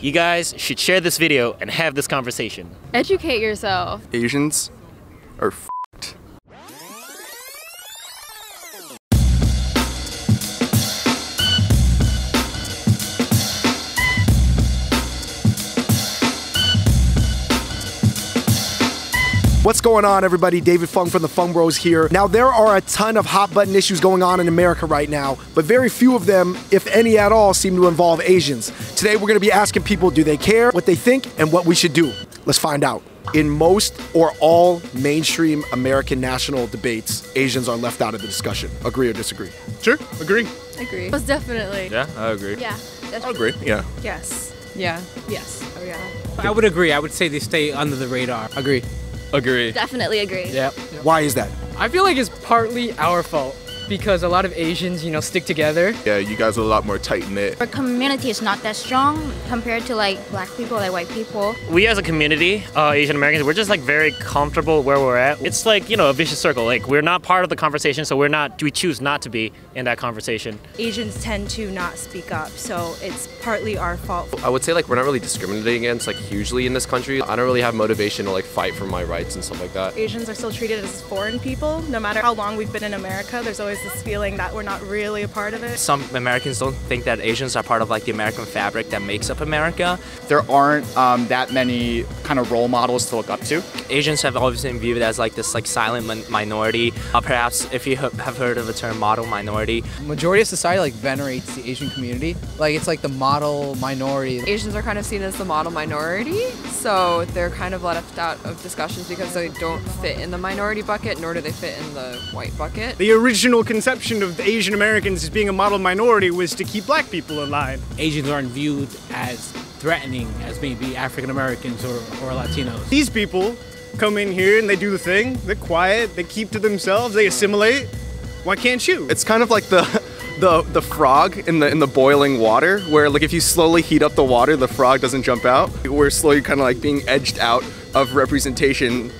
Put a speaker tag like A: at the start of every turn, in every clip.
A: You guys should share this video and have this conversation.
B: Educate yourself.
C: Asians are
D: What's going on, everybody? David Fung from the Fung Bros here. Now, there are a ton of hot button issues going on in America right now, but very few of them, if any at all, seem to involve Asians. Today, we're gonna be asking people do they care, what they think, and what we should do. Let's find out. In most or all mainstream American national debates, Asians are left out of the discussion. Agree or disagree?
C: Sure, agree.
B: Agree. Most definitely.
E: Yeah, I agree.
B: Yeah. That's
C: I agree, yeah.
F: Yes.
B: Yeah.
F: Yes.
B: Oh yeah.
G: I would agree. I would say they stay under the radar. Agree.
E: Agree.
B: Definitely agree.
G: Yep.
D: Why is that?
H: I feel like it's partly our fault because a lot of Asians, you know, stick together.
C: Yeah, you guys are a lot more tight-knit.
I: Our community is not that strong compared to like black people, like white people.
A: We as a community, uh, Asian Americans, we're just like very comfortable where we're at. It's like, you know, a vicious circle. Like we're not part of the conversation, so we're not, we choose not to be in that conversation.
F: Asians tend to not speak up, so it's partly our fault.
E: I would say like we're not really discriminated against like hugely in this country. I don't really have motivation to like fight for my rights and stuff like that.
F: Asians are still treated as foreign people. No matter how long we've been in America, there's always this feeling that we're not really a part of it.
J: Some Americans don't think that Asians are part of like the American fabric that makes up America.
K: There aren't um, that many kind of role models to look up to.
J: Asians have always been viewed as like this like silent min- minority. Uh, perhaps if you have heard of the term model minority,
L: Majority of society like venerates the Asian community. Like it's like the model minority.
M: Asians are kind of seen as the model minority, so they're kind of left out of discussions because they don't fit in the minority bucket, nor do they fit in the white bucket.
N: The original conception of Asian Americans as being a model minority was to keep black people in line.
G: Asians aren't viewed as threatening as maybe African Americans or, or Latinos.
N: These people come in here and they do the thing. They're quiet, they keep to themselves, they assimilate. Why can't you?
C: It's kind of like the the the frog in the in the boiling water where like if you slowly heat up the water, the frog doesn't jump out. We're slowly kind of like being edged out of representation,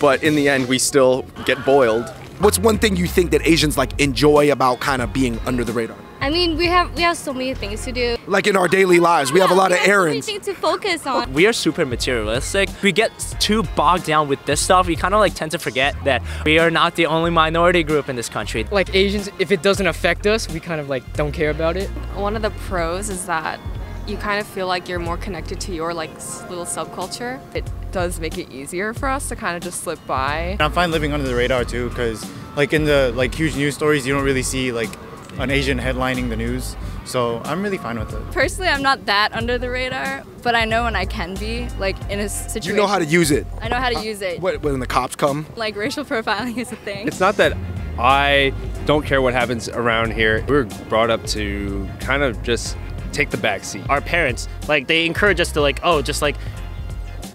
C: but in the end we still get boiled.
D: What's one thing you think that Asians like enjoy about kind of being under the radar?
B: I mean, we have we have so many things to do.
D: Like in our daily lives, we have a lot of errands.
B: things to focus on.
J: we are super materialistic. We get too bogged down with this stuff. We kind of like tend to forget that we are not the only minority group in this country.
H: Like Asians, if it doesn't affect us, we kind of like don't care about it.
M: One of the pros is that you kind of feel like you're more connected to your like little subculture. It does make it easier for us to kind of just slip by.
O: I'm fine living under the radar too, because like in the like huge news stories, you don't really see like an Asian headlining the news. So I'm really fine with it.
B: Personally, I'm not that under the radar, but I know when I can be, like in a situation.
D: You know how to use it.
B: I know how to uh, use it.
D: What, when the cops come?
B: Like racial profiling is a thing.
P: It's not that I don't care what happens around here. We were brought up to kind of just take the back seat.
A: Our parents, like they encourage us to like, oh, just like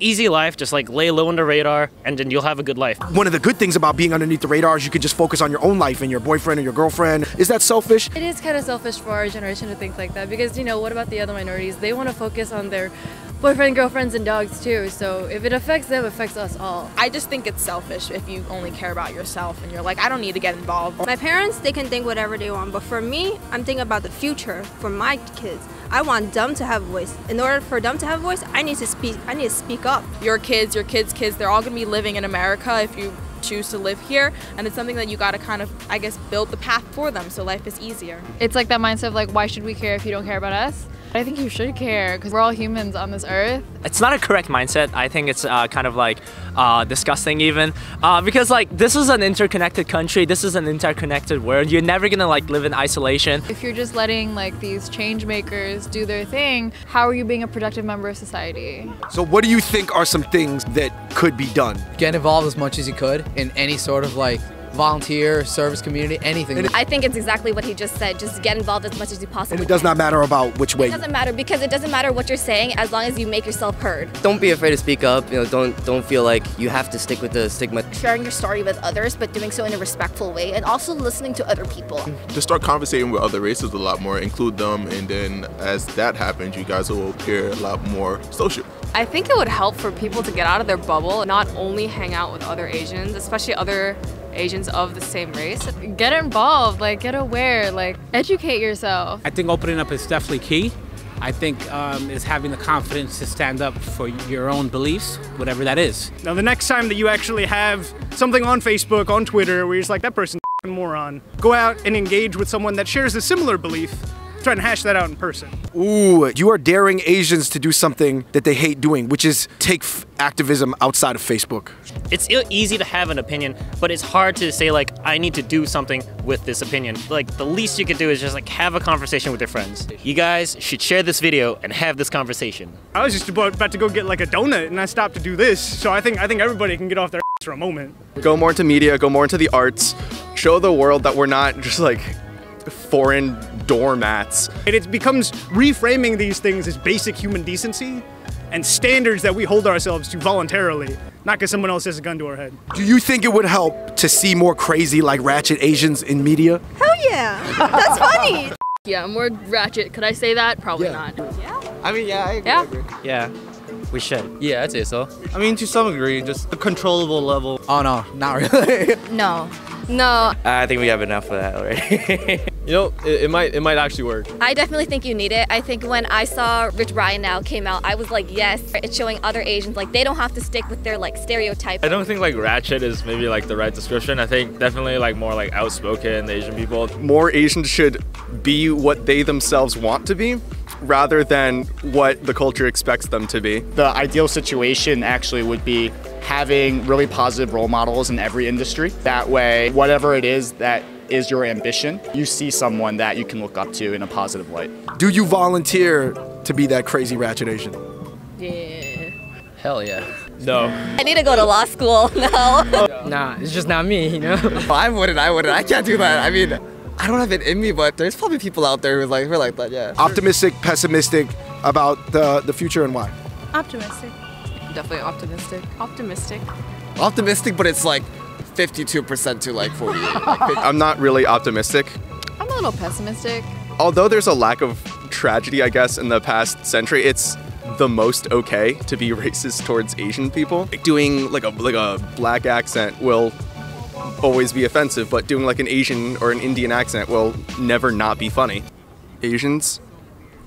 A: easy life, just like lay low on the radar and then you'll have a good life.
D: One of the good things about being underneath the radar is you can just focus on your own life and your boyfriend or your girlfriend. Is that selfish?
Q: It is kind of selfish for our generation to think like that because, you know, what about the other minorities? They want to focus on their boyfriend, girlfriends, and dogs too. So if it affects them, it affects us all.
F: I just think it's selfish if you only care about yourself and you're like, I don't need to get involved.
I: My parents, they can think whatever they want, but for me, I'm thinking about the future for my kids. I want them to have a voice. In order for them to have a voice, I need to speak. I need to speak up.
F: Your kids, your kids' kids, they're all gonna be living in America if you choose to live here, and it's something that you gotta kind of, I guess, build the path for them so life is easier.
B: It's like that mindset of like, why should we care if you don't care about us? I think you should care because we're all humans on this earth.
J: It's not a correct mindset. I think it's uh, kind of like uh, disgusting even uh, because like this is an interconnected country. This is an interconnected world. You're never gonna like live in isolation.
B: If you're just letting like these change makers do their thing, how are you being a productive member of society?
D: So, what do you think are some things that could be done?
L: Get involved as much as you could in any sort of like volunteer, service community, anything.
B: I think it's exactly what he just said. Just get involved as much as you possibly
D: And it does not matter about which way.
B: It doesn't matter because it doesn't matter what you're saying as long as you make yourself heard.
R: Don't be afraid to speak up. You know, don't don't feel like you have to stick with the stigma.
I: Sharing your story with others, but doing so in a respectful way, and also listening to other people.
C: Just start conversating with other races a lot more, include them, and then as that happens, you guys will appear a lot more social.
M: I think it would help for people to get out of their bubble, not only hang out with other Asians, especially other Asians of the same race.
B: Get involved, like get aware, like educate yourself.
G: I think opening up is definitely key. I think um, is having the confidence to stand up for your own beliefs, whatever that is.
N: Now, the next time that you actually have something on Facebook, on Twitter, where you're just like, that person's a moron, go out and engage with someone that shares a similar belief. Try and hash that out in person.
D: Ooh, you are daring Asians to do something that they hate doing, which is take f- activism outside of Facebook.
A: It's easy to have an opinion, but it's hard to say like I need to do something with this opinion. Like the least you could do is just like have a conversation with your friends. You guys should share this video and have this conversation.
N: I was just about, about to go get like a donut, and I stopped to do this. So I think I think everybody can get off their for a moment.
C: Go more into media, go more into the arts, show the world that we're not just like foreign doormats.
N: And it becomes reframing these things as basic human decency and standards that we hold ourselves to voluntarily, not because someone else has a gun to our head.
D: Do you think it would help to see more crazy, like ratchet Asians in media?
I: Hell yeah, that's funny.
S: Yeah, more ratchet. Could I say that? Probably not. Yeah.
T: I mean, yeah, I agree.
S: Yeah.
T: Yeah, we should.
U: Yeah, I'd say so.
T: I mean, to some degree, just the controllable level.
L: Oh no, not really.
S: No. No.
U: I think we have enough of that already.
V: You know, it, it might it might actually work.
W: I definitely think you need it. I think when I saw Rich Brian now came out, I was like, yes, it's showing other Asians like they don't have to stick with their like stereotype.
V: I don't think like ratchet is maybe like the right description. I think definitely like more like outspoken Asian people.
C: More Asians should be what they themselves want to be rather than what the culture expects them to be.
K: The ideal situation actually would be having really positive role models in every industry. That way, whatever it is that is your ambition, you see someone that you can look up to in a positive light.
D: Do you volunteer to be that crazy ratchet Asian?
S: Yeah.
U: Hell yeah.
V: No.
W: I need to go to law school now.
H: nah, it's just not me, you know?
T: I wouldn't. I wouldn't. I can't do that. I mean, I don't have it in me, but there's probably people out there who like who are like that. Yeah.
D: Optimistic, pessimistic about the, the future and why?
M: Optimistic.
S: Definitely optimistic. Optimistic.
T: Optimistic, but it's like 52% to like 48. Like,
C: I'm not really optimistic.
B: I'm a little pessimistic.
C: Although there's a lack of tragedy, I guess, in the past century, it's the most okay to be racist towards Asian people. Like Doing like a like a black accent will always be offensive, but doing like an Asian or an Indian accent will never not be funny. Asians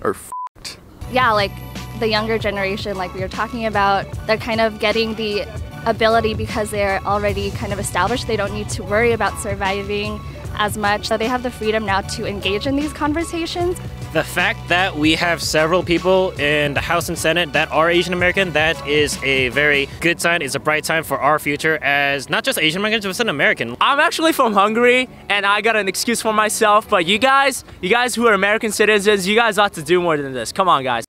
C: are f***ed.
X: yeah, like the younger generation, like we were talking about, they're kind of getting the ability because they're already kind of established. They don't need to worry about surviving as much. So they have the freedom now to engage in these conversations.
A: The fact that we have several people in the House and Senate that are Asian American, that is a very good sign. It's a bright sign for our future as not just Asian Americans, but as an American.
J: I'm actually from Hungary, and I got an excuse for myself. But you guys, you guys who are American citizens, you guys ought to do more than this. Come on, guys.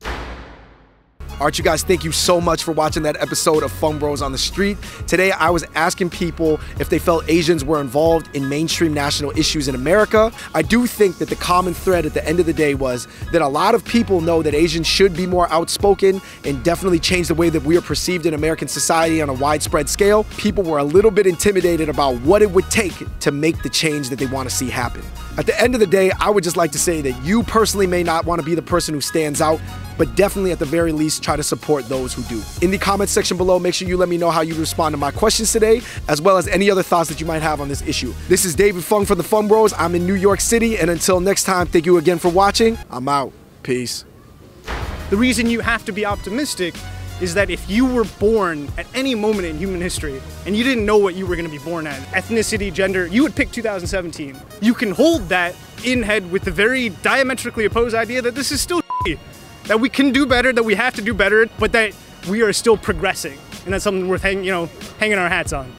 D: All right, you guys, thank you so much for watching that episode of Fung Bros on the Street. Today, I was asking people if they felt Asians were involved in mainstream national issues in America. I do think that the common thread at the end of the day was that a lot of people know that Asians should be more outspoken and definitely change the way that we are perceived in American society on a widespread scale. People were a little bit intimidated about what it would take to make the change that they want to see happen. At the end of the day, I would just like to say that you personally may not want to be the person who stands out, but definitely at the very least try to support those who do. In the comments section below, make sure you let me know how you respond to my questions today, as well as any other thoughts that you might have on this issue. This is David Fung from the Fung Bros. I'm in New York City, and until next time, thank you again for watching. I'm out. Peace.
N: The reason you have to be optimistic is that if you were born at any moment in human history and you didn't know what you were going to be born as, ethnicity, gender, you would pick 2017. You can hold that in head with the very diametrically opposed idea that this is still that we can do better, that we have to do better, but that we are still progressing. And that's something worth hang, you know, hanging our hats on.